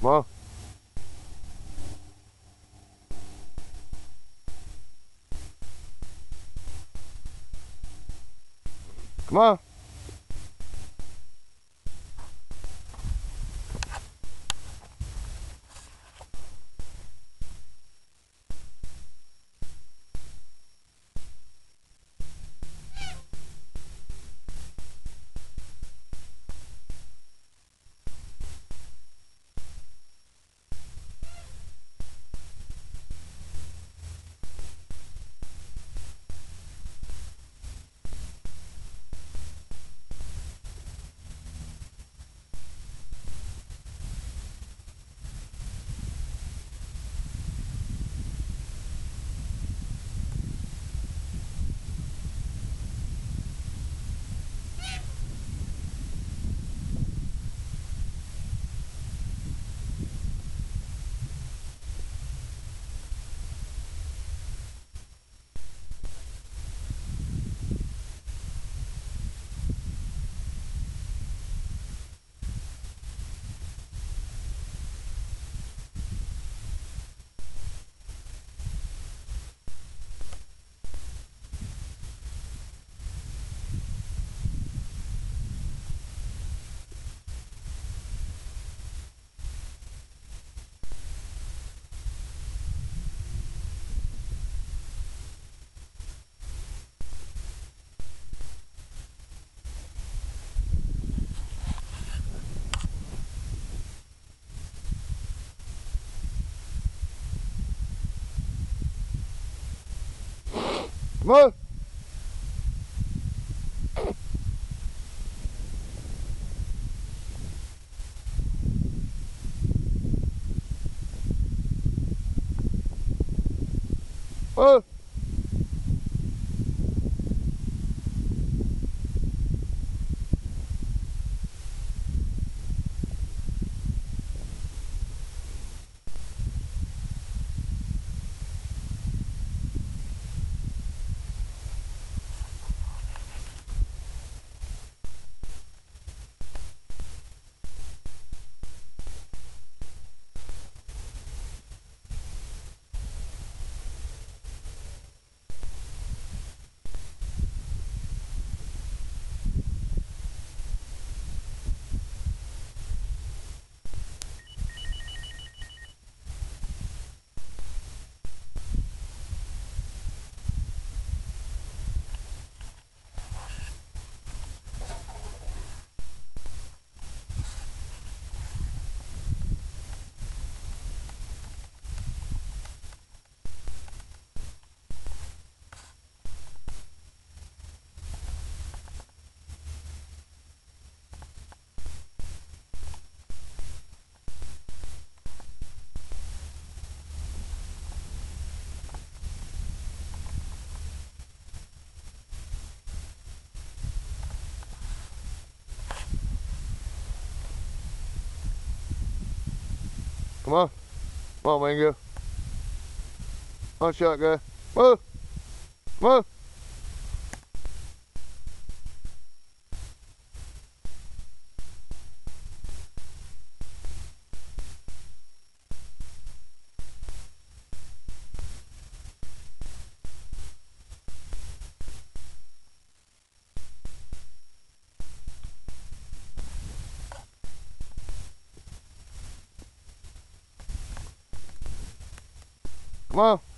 Come on. Come on. Come on. Oh. Come on. Come on, Mango. Come on, shot guy. Move. Come on.